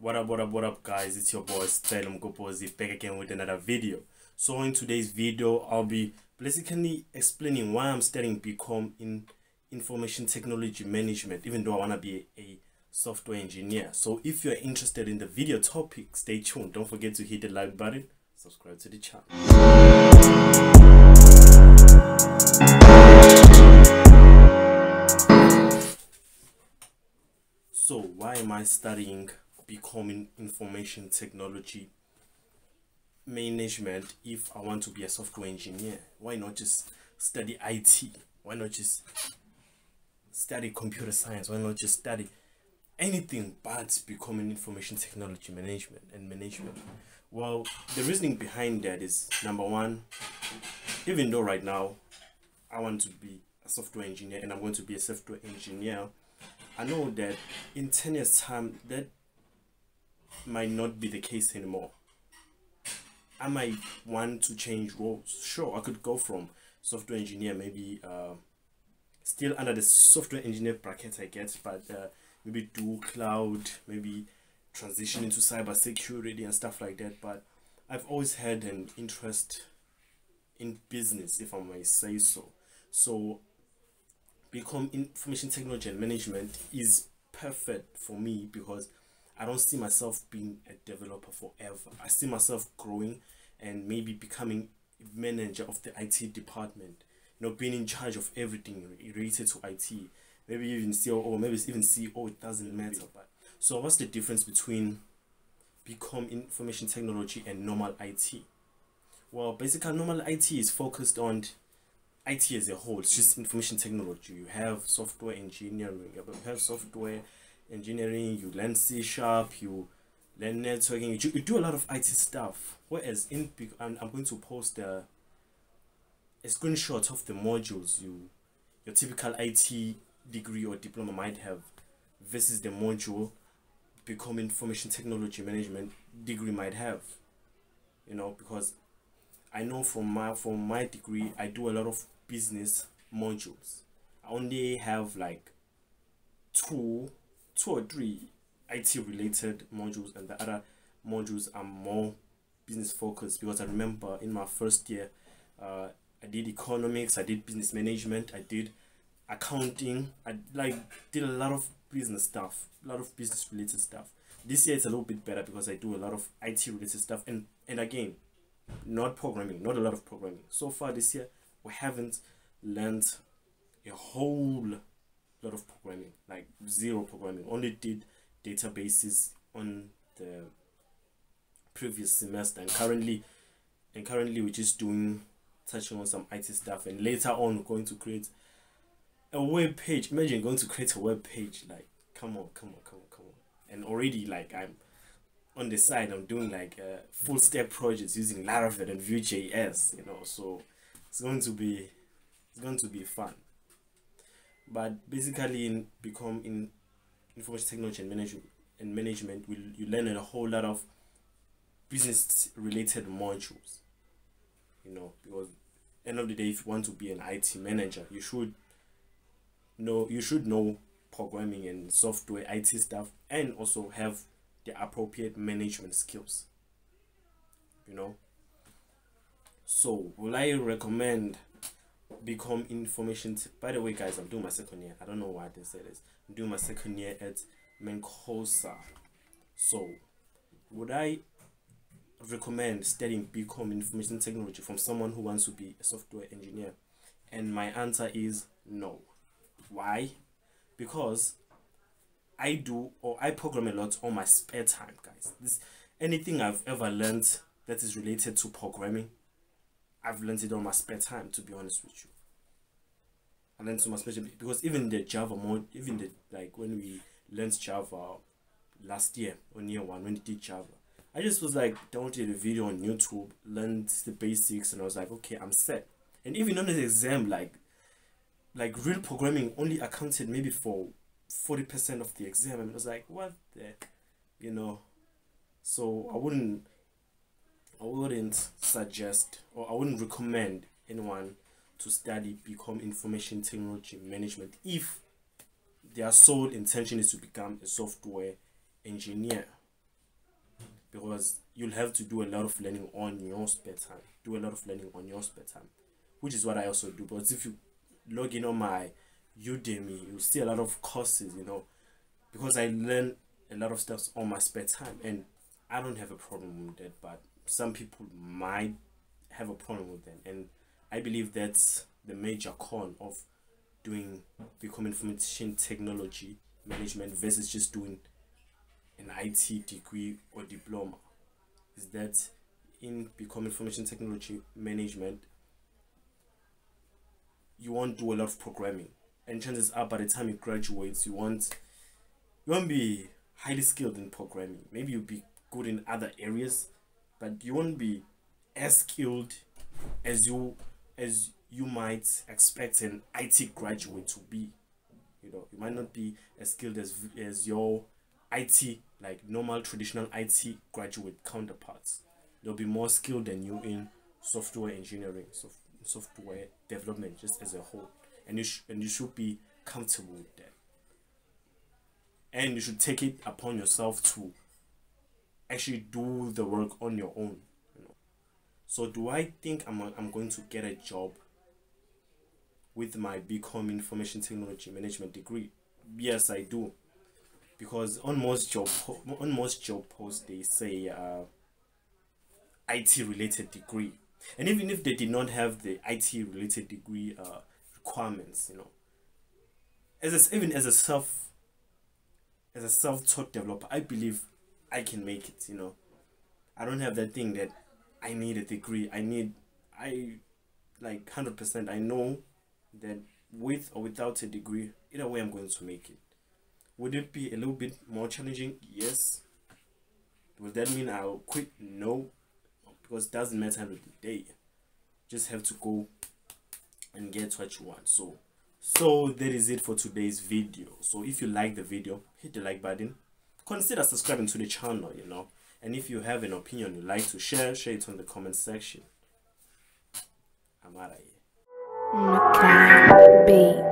What up, what up, what up, guys? It's your boy Sicelo Mkopozi back again with another video. So, in today's video, I'll be basically explaining why I'm studying BCom in information technology management, even though I want to be a software engineer. So, if you're interested in the video topic, stay tuned. Don't forget to hit the like button, subscribe to the channel. So, why am I studying BCom in information technology management if I want to be a software engineer? Why not just study IT? Why not just study computer science? Why not just study anything but BCom in information technology management and management? Well, the reasoning behind that is number one, even though right now I want to be a software engineer and I'm going to be a software engineer, I know that in 10 years' time, that might not be the case anymore. I might want to change roles. Sure, I could go from software engineer, maybe uh, still under the software engineer bracket, I guess, but uh, maybe do cloud, maybe transition into cyber security and stuff like that. But I've always had an interest in business, if I may say so. So, BCom information technology and management is perfect for me because I don't see myself being a developer forever. I see myself growing and maybe becoming manager of the IT department. You know, being in charge of everything related to IT. Maybe even CEO, maybe it's even CEO. It doesn't matter. But so, what's the difference between BCom information technology and normal IT? Well, basically, normal IT is focused on IT as a whole. It's just information technology. You have software engineering. You have software engineering, you learn C sharp, you learn networking, you, you do a lot of IT stuff. Whereas in I'm, I'm going to post a, a screenshot of the modules you your typical IT degree or diploma might have versus the module BCom information technology management degree might have. You know, because I know from my from my degree I do a lot of business modules. I only have like two two or three IT related modules and the other modules are more business focused because I remember in my first year uh, I did economics, I did business management, I did accounting, I like did a lot of business stuff, a lot of business related stuff. This year it's a little bit better because I do a lot of IT related stuff and and again, not programming, not a lot of programming. So far this year we haven't learned a whole lot of programming, like zero programming. Only did databases on the previous semester, and currently, and currently we're just doing touching on some IT stuff, and later on we're going to create a web page. Imagine going to create a web page. Like, come on, come on, come on, come on. And already, like, I'm on the side. I'm doing like uh, full stack projects using Laravel and Vue.js. You know, so it's going to be it's going to be fun but basically in BCom in information technology and management and management will you learn a whole lot of business related modules you know because end of the day if you want to be an IT manager you should know you should know programming and software IT stuff and also have the appropriate management skills you know. So will I recommend BCom information by the way guys i'm doing my second year. I don't know why i didn't say this. I'm doing my second year at MANCOSA. So would i recommend studying BCom information technology from someone who wants to be a software engineer? And my answer is no. Why? Because i do or i program a lot on my spare time guys. This anything i've ever learned that is related to programming I've learned it on my spare time, to be honest with you. I learned so much especially because even the Java mode, even the like when we learned Java last year on year one when we did Java, I just was like downloaded a video on YouTube, learned the basics, and I was like, okay, I'm set. And even on the exam, like like real programming only accounted maybe for forty percent of the exam, and I was like, what the, you know. So I wouldn't I wouldn't suggest or I wouldn't recommend anyone to study BCom information technology management if their sole intention is to become a software engineer because you'll have to do a lot of learning on your spare time. Do a lot of learning on your spare time, which is what I also do. But if you log in on my Udemy, you'll see a lot of courses, you know, because I learn a lot of stuff on my spare time, and I don't have a problem with that. But some people might have a problem with that, and I believe that's the major con of doing BCom in information technology management versus just doing an IT degree or diploma. Is that in BCom information technology management you won't do a lot of programming. And chances are by the time you graduate you won't you won't be highly skilled in programming. Maybe you'll be good in other areas but you won't be as skilled as you as you might expect an IT graduate to be. You know you might not be as skilled as as your IT like normal traditional IT graduate counterparts. They'll be more skilled than you in software engineering so software development just as a whole. And you and you should be comfortable with that. And you should take it upon yourself to actually do the work on your own you know so do i think i'm, I'm going to get a job with my BCom Information Technology Management degree? Yes, I do. Because on most job on most job posts they say uh, IT related degree, and even if they did not have the IT related degree uh, requirements, you know, as a, even as a self as a self-taught developer, I believe I can make it. You know, I don't have that thing that I need a degree. I need I like hundred percent. I know that with or without a degree, either way, I'm going to make it. Would it be a little bit more challenging? Yes. Would that mean I'll quit? No, because it doesn't matter the day. Just have to go and get what you want. So, so that is it for today's video. So if you like the video, hit the like button. Consider subscribing to the channel, you know. And if you have an opinion you'd like to share, share it on the comment section. I'm out of here. Beats.